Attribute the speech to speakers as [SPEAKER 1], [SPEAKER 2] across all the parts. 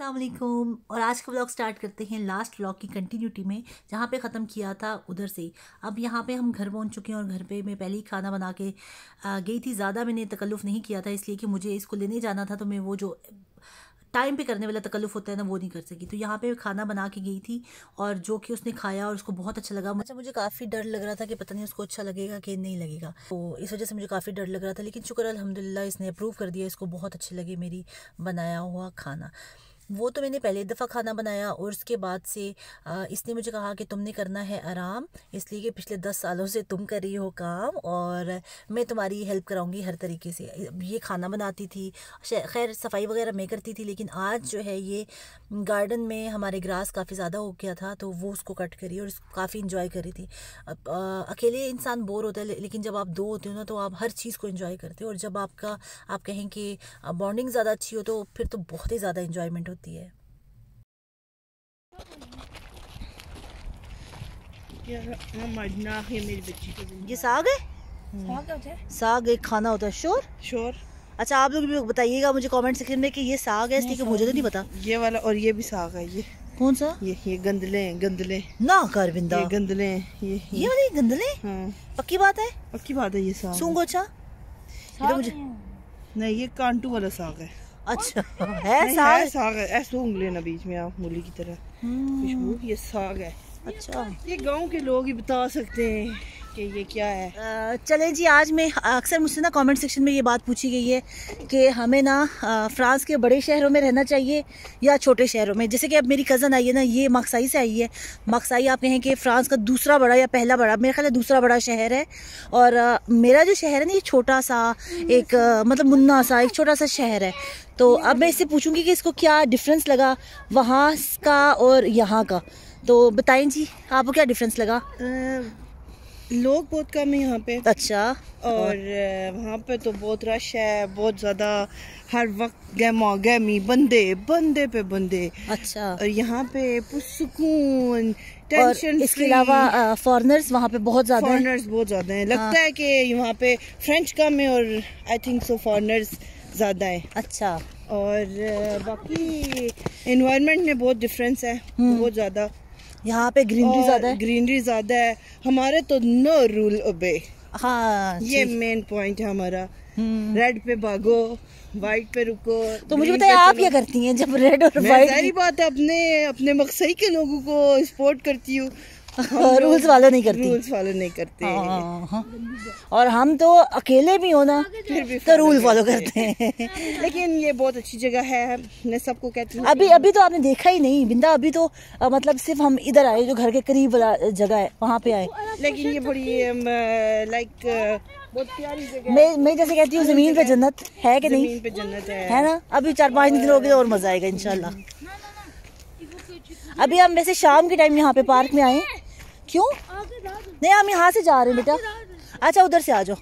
[SPEAKER 1] अस्सलाम वालेकुम। और आज का ब्लॉग स्टार्ट करते हैं लास्ट ब्लॉग की कंटिन्यूटी में, जहाँ पे ख़त्म किया था उधर से। अब यहाँ पे हम घर पहुँच चुके हैं और घर पे मैं पहले ही खाना बना के गई थी। ज़्यादा मैंने तकल्लुफ़ नहीं किया था, इसलिए कि मुझे इसको लेने जाना था तो मैं वो जो टाइम पे करने वाला तकल्लुफ़ होता है ना, वो नहीं कर सकी। तो यहाँ पे खाना बना के गई थी और जो कि उसने खाया और उसको बहुत अच्छा लगा। अच्छा मुझे काफ़ी डर लग रहा था कि पता नहीं उसको अच्छा लगेगा कि नहीं लगेगा। तो इस वजह से मुझे काफ़ी डर लग रहा था, लेकिन शुक्र अलहमदिल्ला इसने अप्रूव कर दिया, इसको बहुत अच्छे लगे मेरी बनाया हुआ खाना। वो तो मैंने पहले दफ़ा खाना बनाया और उसके बाद से इसने मुझे कहा कि तुमने करना है आराम, इसलिए कि पिछले दस सालों से तुम कर रही हो काम और मैं तुम्हारी हेल्प कराऊँगी हर तरीके से। ये खाना बनाती थी खैर सफ़ाई वगैरह मैं करती थी, लेकिन आज जो है ये गार्डन में हमारे ग्रास काफ़ी ज़्यादा हो गया था तो वो उसको कट करी और काफ़ी इंजॉय करी थी। अब अकेले इंसान बोर होता है लेकिन जब आप दो होते हो ना तो आप हर चीज़ को इंजॉय करते हो और जब आपका, आप कहें कि बॉन्डिंग ज़्यादा अच्छी हो तो फिर तो बहुत ही ज़्यादा इंजॉयमेंट होती होती है। ये साग है? साग एक खाना होता है शोर?
[SPEAKER 2] शोर।
[SPEAKER 1] अच्छा आप लोग भी बताइएगा मुझे कमेंट सेक्शन में कि ये साग है इसलिए मुझे तो नहीं पता।
[SPEAKER 2] ये वाला और ये भी साग है ये।
[SPEAKER 1] कौन सा?
[SPEAKER 2] ये ये गंदले गंदले।
[SPEAKER 1] ना कर बिंदा
[SPEAKER 2] ये गंदले ये
[SPEAKER 1] ये, ये वाली गंदले?
[SPEAKER 2] हाँ।
[SPEAKER 1] पक्की बात है?
[SPEAKER 2] पक्की बात है ये साग
[SPEAKER 1] सूंगो अच्छा।
[SPEAKER 2] ये मुझे नहीं ये कांटू वाला साग है।
[SPEAKER 1] अच्छा है। साग?
[SPEAKER 2] साग है। ऐसे उंगली ना बीच में आप मूली की तरह।
[SPEAKER 1] हम्म।
[SPEAKER 2] खुशबू ये साग है।
[SPEAKER 1] अच्छा।
[SPEAKER 2] ये गाँव के लोग ही बता सकते हैं। कि ये क्या है?
[SPEAKER 1] चले जी, आज मैं, अक्सर मुझसे ना कमेंट सेक्शन में ये बात पूछी गई है कि हमें ना फ्रांस के बड़े शहरों में रहना चाहिए या छोटे शहरों में? जैसे कि अब मेरी कज़न आई है ना, ये मकसाई से आई है। मकसाई आप कहें कि फ्रांस का दूसरा बड़ा या पहला बड़ा, मेरे ख्याल है दूसरा बड़ा शहर है। और मेरा जो शहर है ना, ये छोटा सा, एक मतलब मुन्ना सा, एक छोटा सा शहर है। तो अब मैं इससे पूछूँगी कि इसको क्या डिफरेंस लगा वहाँ का और यहाँ का? तो बताएँ जी, आपको क्या डिफरेंस लगा?
[SPEAKER 2] लोग बहुत कम है यहाँ पे।
[SPEAKER 1] अच्छा।
[SPEAKER 2] और वहाँ पे तो बहुत रश है बहुत ज़्यादा हर वक्त गैमा गैमी बंदे बंदे पे बंदे।
[SPEAKER 1] अच्छा।
[SPEAKER 2] और यहाँ पे पुरसकून टेंशन
[SPEAKER 1] इसके अलावा फॉरनर्स वहाँ पे बहुत ज़्यादा
[SPEAKER 2] फॉरनर्स बहुत ज़्यादा हैं। लगता हाँ। है कि यहाँ पे फ्रेंच कम है और आई थिंक सो फॉरनर्स ज़्यादा है।
[SPEAKER 1] अच्छा।
[SPEAKER 2] और बाकी इन्वायरमेंट में बहुत डिफरेंस है हम्म। बहुत ज़्यादा।
[SPEAKER 1] यहाँ पे ग्रीनरी ज़्यादा है।
[SPEAKER 2] ग्रीनरी ज़्यादा है। हमारे तो नो रूल ओबे
[SPEAKER 1] हाँ
[SPEAKER 2] ये मेन पॉइंट है हमारा। रेड हम्म। पे भागो व्हाइट पे रुको
[SPEAKER 1] तो मुझे बताइए आप क्या करती हैं जब रेड और व्हाइट
[SPEAKER 2] सारी बात है अपने अपने मकसई के लोगों को सपोर्ट करती हूँ।
[SPEAKER 1] रूल्स वाले नहीं करते।
[SPEAKER 2] रूल्स वाले नहीं करते।
[SPEAKER 1] हाँ, हाँ। और हम तो अकेले भी हो ना फिर भी तो रूल फॉलो करते हैं।
[SPEAKER 2] लेकिन ये बहुत अच्छी जगह है मैं सबको कहती हूँ
[SPEAKER 1] अभी अभी तो आपने देखा ही नहीं बिंदा अभी तो आ, मतलब सिर्फ़ हम इधर आए जो घर के करीब वाला जगह है वहाँ पे आए।
[SPEAKER 2] लेकिन ये बड़ी लाइक बहुत प्यारी जगह
[SPEAKER 1] मैं मैं जैसे कहती हूँ ज़मीन पे जन्नत है कि नहीं?
[SPEAKER 2] पे जन्नत है।
[SPEAKER 1] है ना? अभी चार पाँच दिन हो गए और मज़ा आएगा इनशाला अभी हम वैसे शाम के टाइम यहाँ पे पार्क में आए क्यों? नहीं, हम यहाँ से जा रहे हैं बेटा। अच्छा उधर से आ जाओ।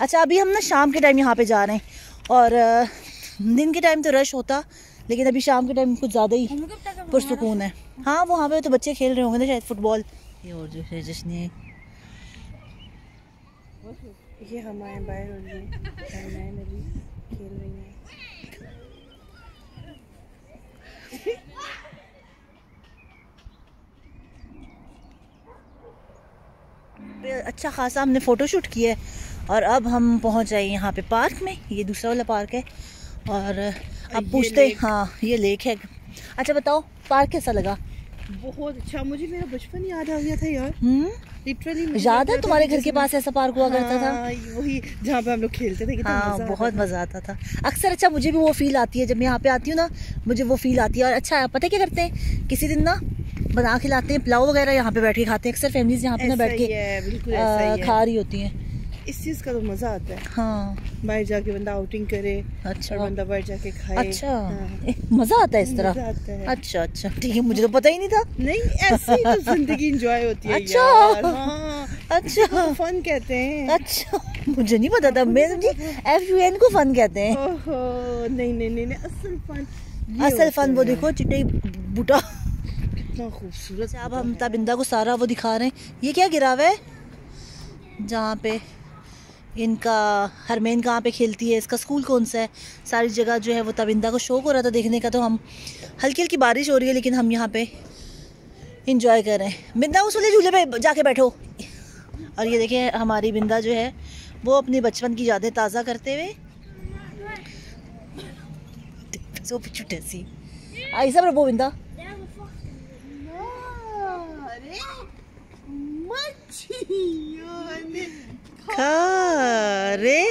[SPEAKER 1] अच्छा अभी हम ना शाम के टाइम यहाँ पे जा रहे हैं। और दिन के टाइम तो रश होता, लेकिन अभी शाम के टाइम कुछ ज़्यादा ही पुरसकून है। हाँ वहाँ पे तो बच्चे खेल रहे होंगे ना शायद फुटबॉल ये और जो है जश्न
[SPEAKER 2] ये हमारे खेल रही
[SPEAKER 1] अच्छा खासा हमने फ़ोटो शूट किया है। और अब हम पहुँच जाए यहाँ पे पार्क में। ये दूसरा वाला पार्क है। और अब पूछते हाँ ये लेक है। अच्छा बताओ पार्क कैसा लगा?
[SPEAKER 2] बहुत अच्छा। मुझे मेरा बचपन याद आ गया था यार।
[SPEAKER 1] लिटरली हम्म? याद है तुम्हारे घर के पास ऐसा पार्क हुआ हाँ, करता था?
[SPEAKER 2] हाँ, वही जहाँ पे हम लोग खेलते थे
[SPEAKER 1] हाँ मज़ा बहुत मज़ा आता था। अक्सर अच्छा मुझे भी वो फील आती है। जब मैं यहाँ पे आती हूँ ना मुझे वो फील आती है। और अच्छा पता क्या करते हैं? किसी दिन ना बना खिलाते हैं पुलाव वगैरह यहाँ पे बैठ के खाते हैं। अक्सर फैमिलीज़ यहाँ पे ना बैठ के खा रही होती हैं।
[SPEAKER 2] इस चीज़ का तो मज़ा आता है।
[SPEAKER 1] हाँ।
[SPEAKER 2] बाहर जाके बंदा आउटिंग करे
[SPEAKER 1] अच्छा।
[SPEAKER 2] बंदा बाहर जाके खाए।
[SPEAKER 1] अच्छा। हाँ। मज़ा आता है इस तरह।
[SPEAKER 2] आता है।
[SPEAKER 1] अच्छा अच्छा। ठीक है मुझे तो पता ही नहीं था।
[SPEAKER 2] नहीं ऐसे ही तो ज़िंदगी एंजॉय होती है
[SPEAKER 1] अच्छा।
[SPEAKER 2] यार। हाँ,
[SPEAKER 1] अच्छा।
[SPEAKER 2] तो फन कहते हैं।
[SPEAKER 1] अच्छा। मुझे नहीं पता था। मैं समझी एफ़ यू एन को फन कहते हैं।
[SPEAKER 2] ओहो नहीं नहीं नहीं असल फन
[SPEAKER 1] असल फन वो देखो चिट्टे बूटा।
[SPEAKER 2] कितना खूबसूरत
[SPEAKER 1] अब हम तबिंदा को सारा वो दिखा रहे हैं। ये क्या गिरा हुआ है? जहाँ पे इनका हरमेन कहाँ पे खेलती है? इसका स्कूल कौन सा है? सारी जगह जो है वो तविंदा को शौक हो रहा था देखने का तो हम हल्की हल्की बारिश हो रही है लेकिन हम यहाँ पे इंजॉय कर रहे हैं। बिंदा उस वाले झूले पे जाके बैठो। और ये देखें हमारी बिंदा जो है वो अपने बचपन की यादें ताज़ा करते हुए आई सब रबो बिंदा। खारे।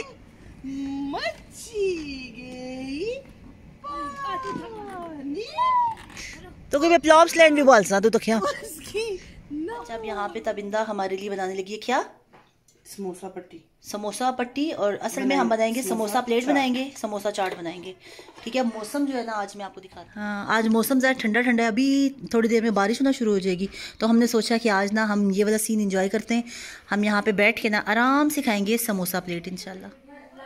[SPEAKER 1] तो कोई प्लॉप्स लैंड भी बोल सा तू तो क्या? जब अब यहाँ पे तबिंदा हमारे लिए बनाने लगी है क्या?
[SPEAKER 2] समोसा पट्टी।
[SPEAKER 1] समोसा पट्टी और असल में हम बनाएँगे समोसा प्लेट बनाएँगे समोसा चाट बनाएँगे। ठीक है मौसम जो है ना आज मैं आपको दिखा रहा हूँ। हाँ आज मौसम ज़्यादा ठंडा ठंडा है। अभी थोड़ी देर में बारिश होना शुरू हो जाएगी। तो हमने सोचा कि आज ना हम ये वाला सीन इंजॉय करते हैं। हम यहाँ पे बैठ के ना आराम से खाएँगे समोसा प्लेट इनशाला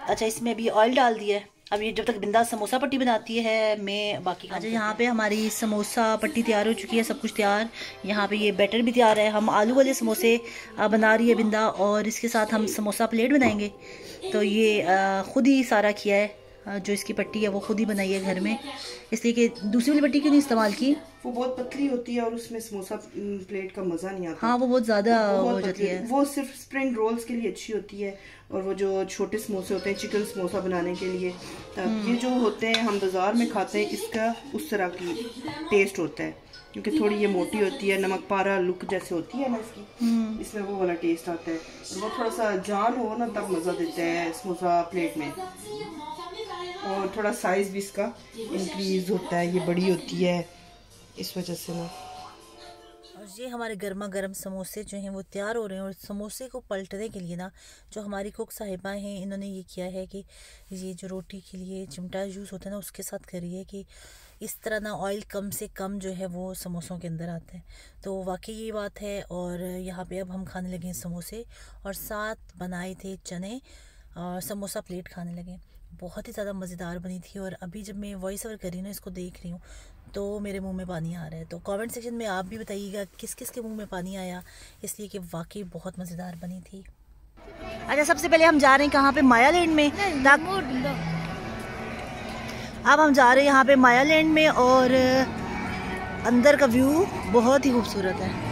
[SPEAKER 1] अच्छा इसमें अभी ऑयल डाल दिया है। अब ये जब तक बिंदा समोसा पट्टी बनाती है मैं बाकी अच्छा यहाँ पे हमारी समोसा पट्टी तैयार हो चुकी है सब कुछ तैयार। यहाँ पे ये बैटर भी तैयार है। हम आलू वाले समोसे बना रही है बिंदा और इसके साथ हम समोसा प्लेट बनाएँगे। तो ये ख़ुद ही सारा किया है। जो इसकी पट्टी है वो खुद ही बनाई है घर में। इसलिए कि दूसरी वाली पट्टी क्यों नहीं इस्तेमाल की?
[SPEAKER 2] वो बहुत पतली होती है और उसमें समोसा प्लेट का मज़ा नहीं आता।
[SPEAKER 1] हाँ वो बहुत ज़्यादा हो जाती है।
[SPEAKER 2] वो सिर्फ़ स्प्रिंग रोल्स के लिए अच्छी होती है और वो जो छोटे समोसे होते हैं चिकन समोसा बनाने के लिए तब हम्म। ये जो होते हैं हम बाज़ार में खाते हैं इसका उस तरह की टेस्ट होता है। क्योंकि थोड़ी ये मोटी होती है नमक पारा लुक जैसे होती है ना इसकी हम्म। इसमें वो वाला टेस्ट आता है। वो थोड़ा सा जान हो ना तब मज़ा देता है समोसा प्लेट में। और थोड़ा साइज़ भी इसका इंक्रीज़ होता है, ये बड़ी होती है। इस वजह से ना।
[SPEAKER 1] और ये हमारे गर्मा गर्म समोसे जो हैं, वो तैयार हो रहे हैं। और समोसे को पलटने के लिए ना, जो हमारी कुक साहिबा हैं, इन्होंने ये किया है कि ये जो रोटी के लिए चिमटा यूज़ होता है ना, उसके साथ करी है कि इस तरह ना ऑयल कम से कम जो है, वो समोसों के अंदर आते हैं। तो वाकई ये बात है। और यहाँ पे अब हम खाने लगे हैं समोसे। और साथ बनाए थे चने। समोसा प्लेट खाने लगे। बहुत ही ज़्यादा मज़ेदार बनी थी और अभी जब मैं वॉइस ओवर कर रही हूँ ना इसको देख रही हूँ तो मेरे मुँह में पानी आ रहा है। तो कमेंट सेक्शन में आप भी बताइएगा किस किस के मुँह में पानी आया इसलिए कि वाकई बहुत मज़ेदार बनी थी। अच्छा सबसे पहले हम जा रहे हैं कहाँ पे? माया लैंड में अब हम जा रहे हैं यहाँ पे माया लैंड में और अंदर का व्यू बहुत ही खूबसूरत है।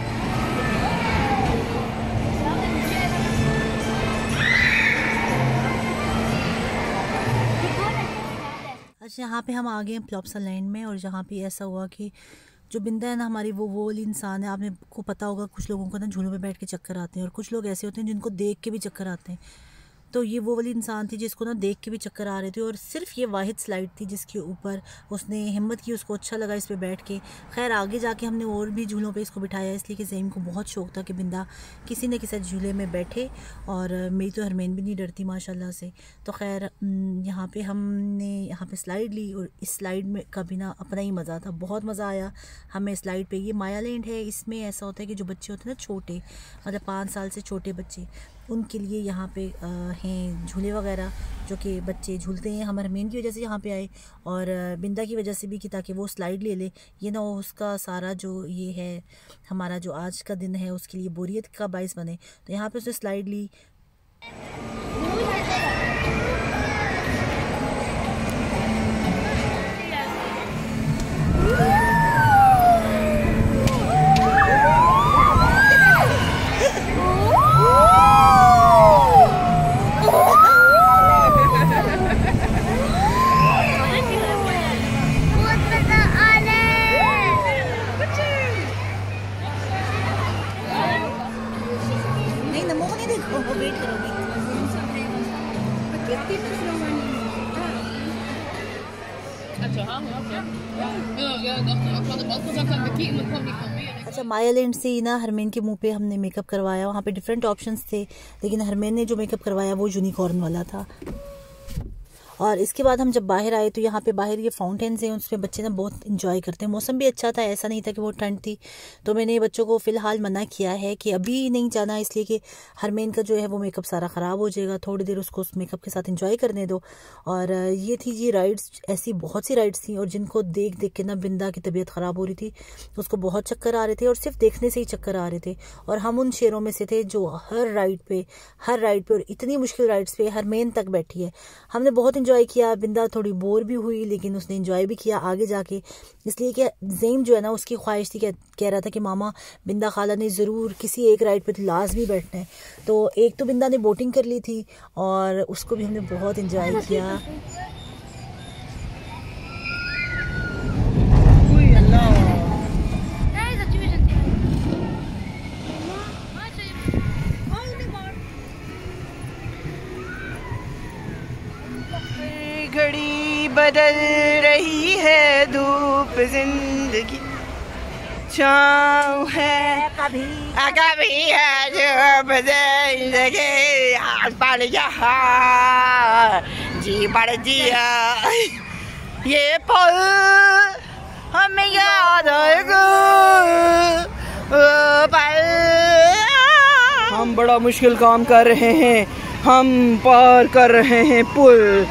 [SPEAKER 1] यहाँ पे हम आ गए हैं प्लॉपसा लैंड में और जहाँ पे ऐसा हुआ कि जो बिंदा है ना हमारी वो वो इंसान है, आपने को पता होगा कुछ लोगों को ना झूलों पे बैठ के चक्कर आते हैं और कुछ लोग ऐसे होते हैं जिनको देख के भी चक्कर आते हैं। तो ये वो वाली इंसान थी जिसको ना देख के भी चक्कर आ रहे थे और सिर्फ़ ये वाहिद स्लाइड थी जिसके ऊपर उसने हिम्मत की, उसको अच्छा लगा इस पर बैठ के। खैर, आगे जाके हमने और भी झूलों पे इसको बिठाया, इसलिए कि जैम को बहुत शौक था कि बिंदा किसी न किसी झूले में बैठे और मेरी तो हरमेन भी नहीं डरती माशाल्लाह से। तो खैर यहाँ पे हमने यहाँ पे स्लाइड ली और इस स्लाइड में का भी ना अपना ही मज़ा था, बहुत मज़ा आया हमें स्लाइड पे। ये माया लैंड है, इसमें ऐसा होता है कि जो बच्चे होते हैं ना छोटे मतलब पाँच साल से छोटे बच्चे उनके लिए यहाँ पे हैं झूले वगैरह, जो कि बच्चे झूलते हैं। हमारे मेन की वजह से यहाँ पे आए और बिंदा की वजह से भी कि ताकि वो स्लाइड ले ले। ये ना हो उसका सारा जो ये है, हमारा जो आज का दिन है, उसके लिए बोरियत का बायस बने। तो यहाँ पे उसने स्लाइड ली। माया लैंड से ही ना हरमेन के मुँह पे हमने मेकअप करवाया, वहाँ पे डिफरेंट ऑप्शंस थे, लेकिन हरमेन ने जो मेकअप करवाया वो यूनिकॉर्न वाला था। और इसके बाद हम जब बाहर आए तो यहाँ पे बाहर ये फाउंटेन्स हैं, उसमें बच्चे ना बहुत इंजॉय करते हैं। मौसम भी अच्छा था, ऐसा नहीं था कि बहुत ठंड थी। तो मैंने बच्चों को फ़िलहाल मना किया है कि अभी नहीं जाना, इसलिए कि हरमेन का जो है वो मेकअप सारा ख़राब हो जाएगा। थोड़ी देर उसको उस मेकअप के साथ इंजॉय करने दो। और ये थी, ये राइड्स ऐसी बहुत सी राइड्स थी और जिनको देख देख के ना बिंदा की तबीयत ख़राब हो रही थी, उसको बहुत चक्कर आ रहे थे और सिर्फ़ देखने से ही चक्कर आ रहे थे। और हम उन शेरों में से थे जो हर राइड पे, हर राइड पे और इतनी मुश्किल राइड्स पे हर मेन तक बैठी है। हमने बहुत इंजॉय किया, बिंदा थोड़ी बोर भी हुई, लेकिन उसने इंजॉय भी किया आगे जाके। इसलिए कि जेम जो है ना, उसकी ख्वाहिश थी कह रहा था कि, मामा, बिंदा खाला ने ज़रूर किसी एक राइड पर लाजमी बैठना है। तो एक तो बिंदा ने बोटिंग कर ली थी और उसको भी हमने बहुत इंजॉय किया।
[SPEAKER 2] घड़ी बदल रही है धूप ज़िंदगी। छाँव है। कभी। कभी है धूप ज़िंदगी। पड़ जी बढ़ जिया। ये पल हमें याद आएगा। पल। हम बड़ा मुश्किल काम कर रहे हैं। हम पार कर रहे हैं पुल।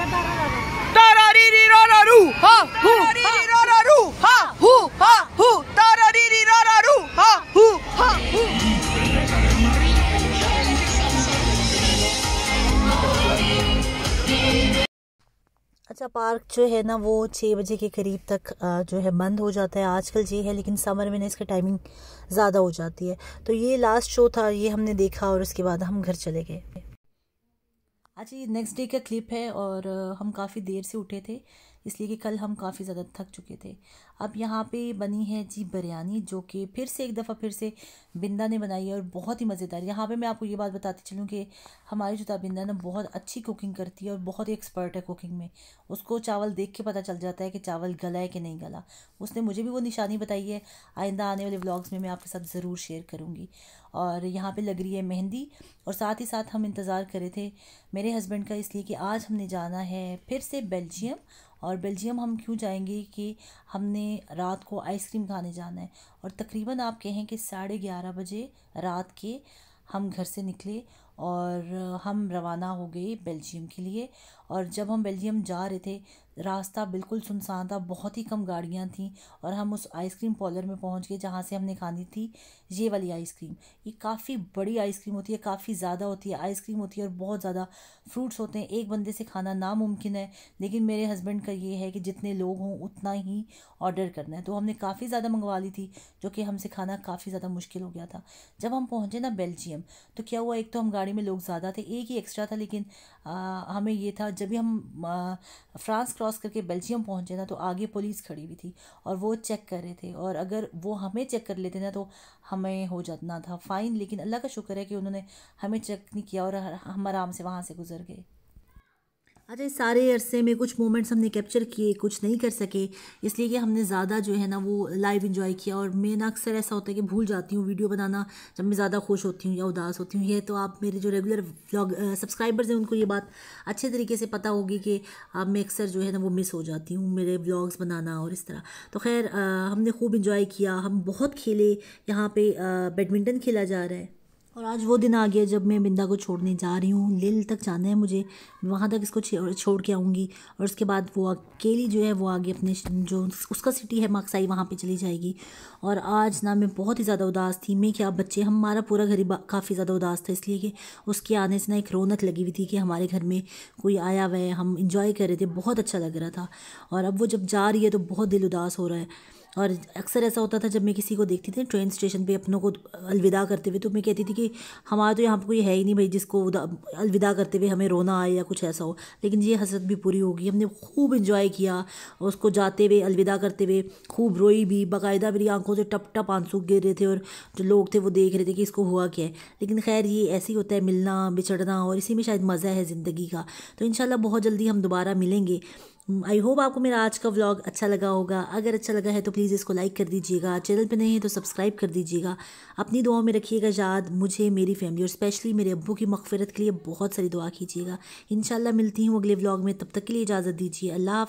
[SPEAKER 1] अच्छा पार्क जो है ना, वो छः बजे के करीब तक जो है बंद हो जाता है। आजकल ये है, लेकिन समर में ना इसका टाइमिंग ज़्यादा हो जाती है। तो ये लास्ट शो था, ये हमने देखा और उसके बाद हम घर चले गए। अच्छा ये नेक्स्ट डे का क्लिप है और हम काफ़ी देर से उठे थे। इसलिए कि कल हम काफ़ी ज़्यादा थक चुके थे। अब यहाँ पे बनी है जी बिरयानी, जो कि फिर से एक दफ़ा फिर से बिंदा ने बनाई है और बहुत ही मज़ेदार। यहाँ पे मैं आपको ये बात बताती चलूँ कि हमारी जो बिंदा ना, बहुत अच्छी कुकिंग करती है और बहुत ही एक्सपर्ट है कुकिंग में। उसको चावल देख के पता चल जाता है कि चावल गला है कि नहीं गला। उसने मुझे भी वो निशानी बताई है, आइंदा आने वाले व्लॉग्स में मैं आपके साथ ज़रूर शेयर करूँगी। और यहाँ पे लग रही है मेहंदी और साथ ही साथ हम इंतज़ार करे थे मेरे हस्बैंड का, इसलिए कि आज हमने जाना है फिर से बेल्जियम और बेल्जियम हम क्यों जाएँगे कि हमने रात को आइसक्रीम खाने जाना है? और तकरीबन आप कहें कि साढ़े ग्यारह बजे रात के हम घर से निकले और हम रवाना हो गए बेल्जियम के लिए। और जब हम बेल्जियम जा रहे थे रास्ता बिल्कुल सुनसान था, बहुत ही कम गाड़ियाँ थीं और हम उस आइसक्रीम पॉलर में पहुँच गए जहाँ से हमने खानी थी ये वाली आइसक्रीम। ये काफ़ी बड़ी आइसक्रीम होती है, काफ़ी ज़्यादा होती है, आइसक्रीम होती है और बहुत ज़्यादा फ्रूट्स होते हैं, एक बंदे से खाना नामुमकिन है, लेकिन मेरे हस्बैंड का ये है कि जितने लोग हों उतना ही ऑर्डर करना है। तो हमने काफ़ी ज़्यादा मंगवा ली थी, जो कि हमसे खाना काफ़ी ज़्यादा मुश्किल हो गया था। जब हम पहुँचे ना बेल्जियम तो क्या हुआ, एक तो हम गाड़ी में लोग ज़्यादा थे, एक ही एक्स्ट्रा था, लेकिन हमें ये था, जब भी हम फ्रांस क्रॉस करके बेल्जियम पहुँचे ना तो आगे पुलिस खड़ी हुई थी और वो चेक कर रहे थे। और अगर वो हमें चेक कर लेते ना तो हमें हो जाना था। फ़ाइन लेकिन अल्लाह का शुक्र है कि उन्होंने हमें चेक नहीं किया और हम आराम से वहाँ से गुजर गए। अच्छा इस सारे अरसे में कुछ मोमेंट्स हमने कैप्चर किए, कुछ नहीं कर सके। इसलिए कि हमने ज़्यादा जो है ना वो लाइव इन्जॉय किया और मैं ना अक्सर ऐसा होता है कि भूल जाती हूँ वीडियो बनाना जब मैं ज़्यादा खुश होती हूँ या उदास होती हूँ। ये तो आप मेरे जो रेगुलर व्लॉग सब्सक्राइबर्स हैं उनको ये बात अच्छे तरीके से पता होगी कि अब मैं अक्सर जो है ना वो मिस हो जाती हूँ मेरे व्लॉग्स बनाना और इस तरह। तो खैर हमने खूब इन्जॉय किया। हम बहुत खेले। यहाँ पर बैडमिंटन खेला जा रहा है। और आज वो दिन आ गया जब मैं बिंदा को छोड़ने जा रही हूँ। लिल तक जाना है मुझे। वहाँ तक इसको छोड़ के आऊँगी। और उसके बाद वो अकेली जो है वो आगे अपने जो उसका सिटी है मकसाई, वहाँ पे चली जाएगी। और आज ना मैं बहुत ही ज़्यादा उदास थी। मैं क्या बच्चे, हमारा पूरा घर ही काफ़ी ज़्यादा उदास था, इसलिए कि उसके आने से ना एक रौनक लगी हुई थी कि हमारे घर में कोई आया हुआ है, हम इंजॉय कर रहे थे, बहुत अच्छा लग रहा था। और अब वो जब जा रही है तो बहुत दिल उदास हो रहा है। और अक्सर ऐसा होता था जब मैं किसी को देखती थी ट्रेन स्टेशन पे अपनों को अलविदा करते हुए तो मैं कहती थी कि हमारा तो यहाँ पर कोई है ही नहीं भाई जिसको अलविदा करते हुए हमें रोना आए या कुछ ऐसा हो। लेकिन ये हसरत भी पूरी होगी हमने खूब इंजॉय किया उसको जाते हुए, अलविदा करते हुए। खूब रोई भी, बाकायदा मेरी आँखों से टप टप आँसू गिर रहे थे और जो लोग थे वो देख रहे थे कि इसको हुआ क्या है। लेकिन खैर ये ऐसे ही होता है, मिलना, बिछड़ना और इसी में शायद मज़ा है ज़िंदगी का। तो इन बहुत जल्दी हम दोबारा मिलेंगे। आई होप आपको मेरा आज का व्लॉग अच्छा लगा होगा। अगर अच्छा लगा है तो प्लीज़ इसको लाइक कर दीजिएगा। चैनल पे नहीं है तो सब्सक्राइब कर दीजिएगा। अपनी दुआओं में रखिएगा याद, मुझे, मेरी फैमिली और स्पेशली मेरे अब्बू की मकफ़रत के लिए बहुत सारी दुआ कीजिएगा। इन मिलती हूँ अगले व्लॉग में। तब तक के लिए इजाज़त दीजिए। अल्लाह